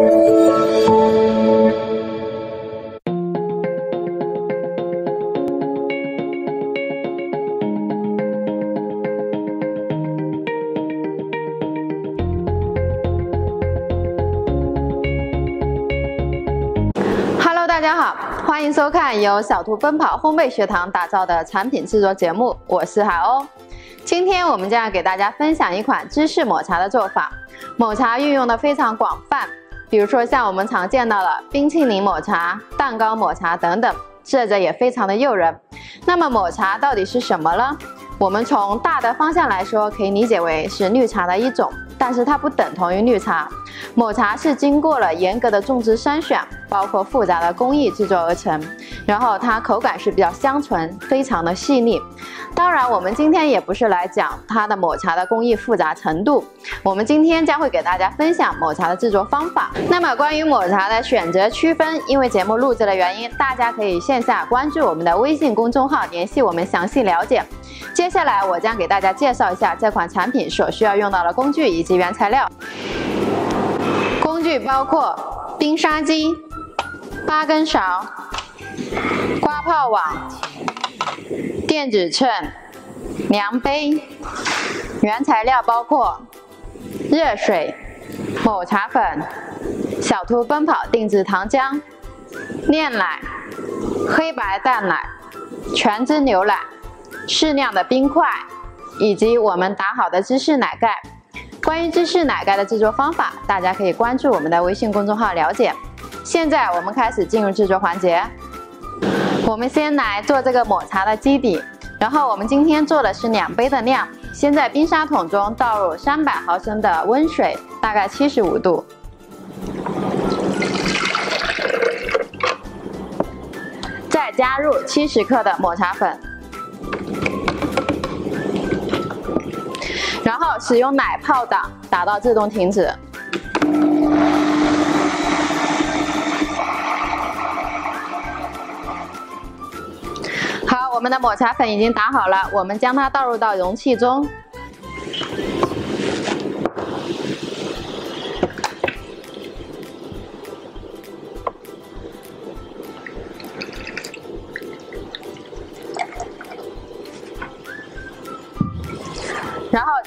Hello，大家好，欢迎收看由小兔奔跑烘焙学堂打造的产品制作节目，我是海鸥。今天我们将要给大家分享一款芝士抹茶的做法。抹茶运用的非常广泛，比如说像我们常见到的冰淇淋抹茶、蛋糕抹茶等等，色泽也非常的诱人。那么抹茶到底是什么呢？我们从大的方向来说，可以理解为是绿茶的一种，但是它不等同于绿茶。抹茶是经过了严格的种植筛选，包括复杂的工艺制作而成，然后它口感是比较香醇，非常的细腻。当然，我们今天也不是来讲它的抹茶的工艺复杂程度，我们今天将会给大家分享抹茶的制作方法。那么关于抹茶的选择区分，因为节目录制的原因，大家可以线下关注我们的微信公众号，联系我们详细了解。接下来我将给大家介绍一下这款产品所需要用到的工具以及原材料。包括冰沙机、八根勺、刮泡网、电子秤、量杯。原材料包括热水、抹茶粉、小兔奔跑定制糖浆、炼奶、黑白淡奶、全脂牛奶、适量的冰块，以及我们打好的芝士奶盖。关于芝士奶盖的制作方法，大家可以关注我们的微信公众号了解。现在我们开始进入制作环节。我们先来做这个抹茶的基底，然后我们今天做的是两杯的量。先在冰沙桶中倒入三百毫升的温水，大概七十五度，再加入七十克的抹茶粉。然后使用奶泡档打到自动停止。好，我们的抹茶粉已经打好了，我们将它倒入到容器中。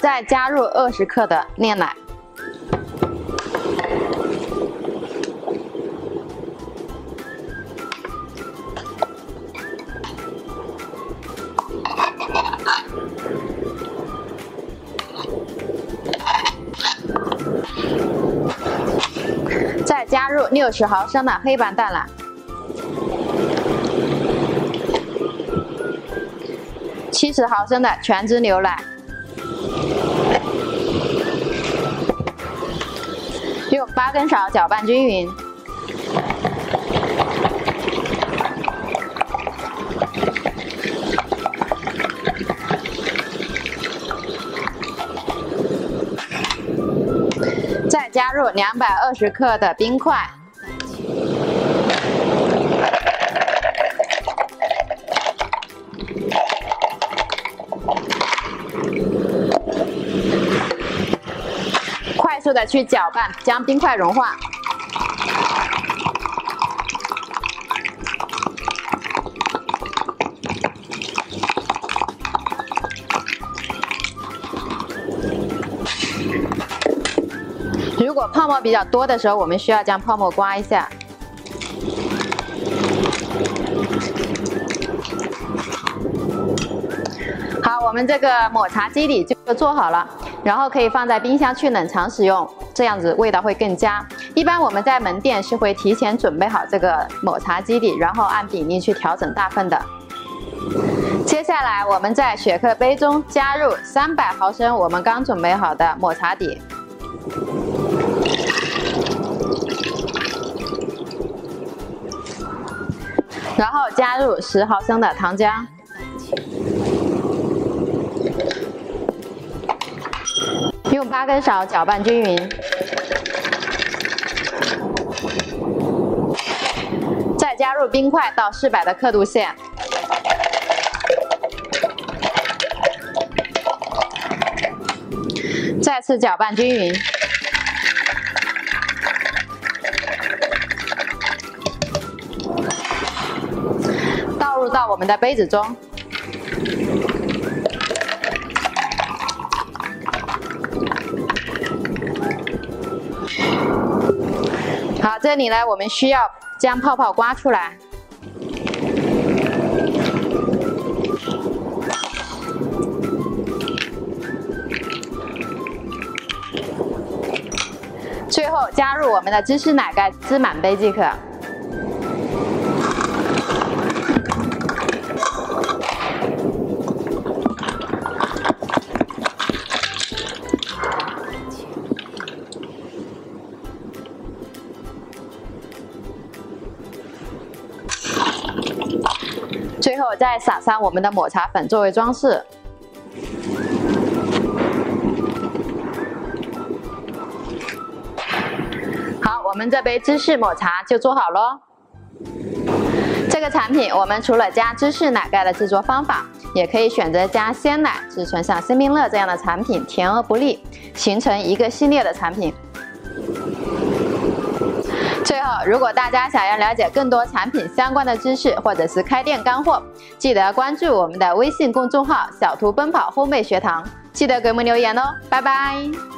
再加入二十克的炼奶，再加入六十毫升的黑板淡奶，七十毫升的全脂牛奶。八根勺搅拌均匀，再加入两百二十克的冰块。速的去搅拌，将冰块融化。如果泡沫比较多的时候，我们需要将泡沫刮一下。好，我们这个抹茶基底就做好了。然后可以放在冰箱去冷藏使用，这样子味道会更佳。一般我们在门店是会提前准备好这个抹茶基底，然后按比例去调整大份的。接下来我们在雪克杯中加入三百毫升我们刚准备好的抹茶底，然后加入十毫升的糖浆。用八根勺搅拌均匀。再加入冰块到四百的刻度线。再次搅拌均匀。倒入到我们的杯子中。好，这里呢，我们需要将泡泡刮出来。最后加入我们的芝士奶盖，滋满杯即可。最后再撒上我们的抹茶粉作为装饰。好，我们这杯芝士抹茶就做好喽。这个产品我们除了加芝士奶盖的制作方法，也可以选择加鲜奶，制成像生冰乐这样的产品，甜而不腻，形成一个系列的产品。最后，如果大家想要了解更多产品相关的知识，或者是开店干货，记得关注我们的微信公众号“小图奔跑烘焙学堂”，记得给我们留言哦，拜拜。